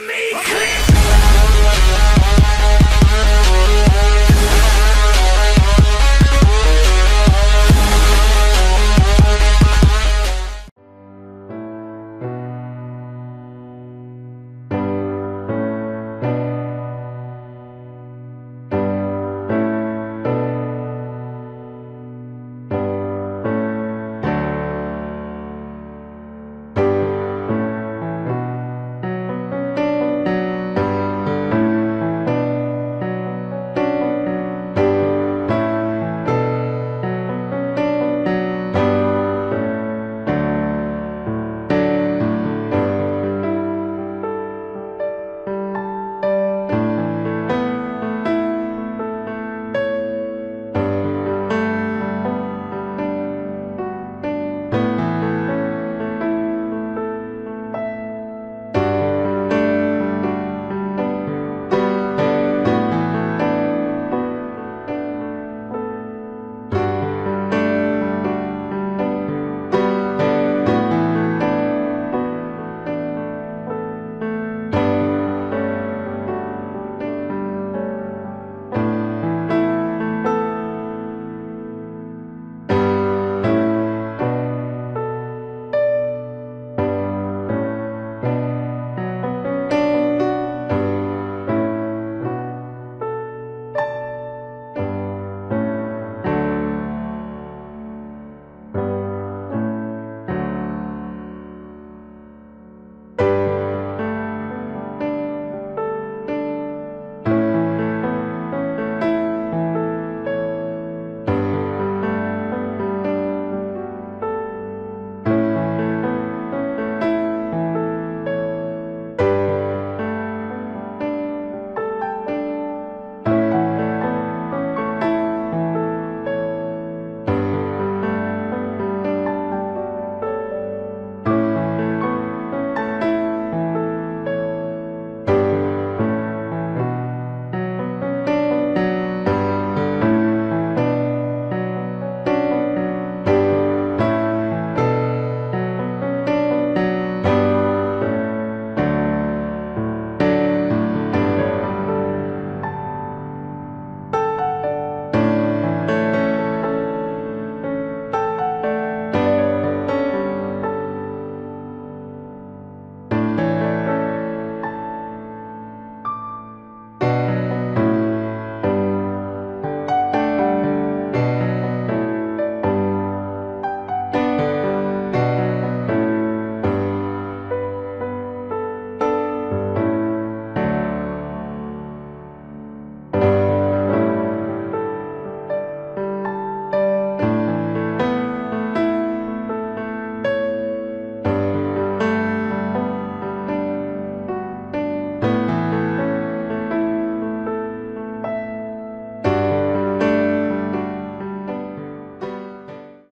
me clean.